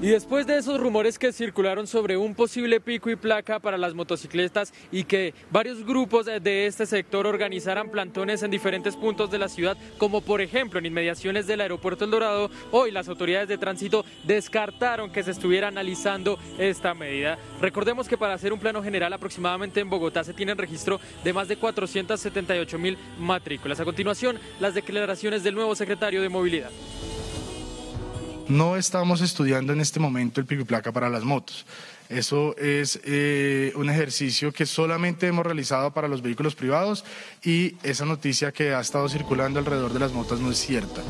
Y después de esos rumores que circularon sobre un posible pico y placa para las motocicletas y que varios grupos de este sector organizaran plantones en diferentes puntos de la ciudad, como por ejemplo en inmediaciones del aeropuerto El Dorado, hoy las autoridades de tránsito descartaron que se estuviera analizando esta medida. Recordemos que para hacer un plano general aproximadamente en Bogotá se tiene registro de más de 478 mil matrículas. A continuación, las declaraciones del nuevo secretario de Movilidad. No estamos estudiando en este momento el pico y placa para las motos. Eso es eh, un ejercicio que solamente hemos realizado para los vehículos privados y esa noticia que ha estado circulando alrededor de las motos no es cierta.